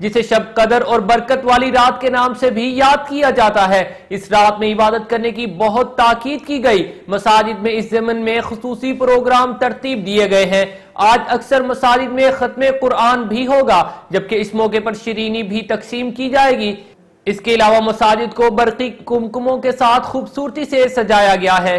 जिसे शब, कदर और बरकत वाली रात के नाम से भी याद किया जाता है। इस रात में इबादत करने की बहुत ताकीद की गई। मसाजिद में इस जमन में खसूसी प्रोग्राम तरतीब दिए गए हैं। आज अक्सर मसाजिद में खत्म कुरान भी होगा, जबकि इस मौके पर शरीनी भी तकसीम की जाएगी। इसके अलावा मसाजिद को बरकी कुमकुमों के साथ खूबसूरती से सजाया गया है।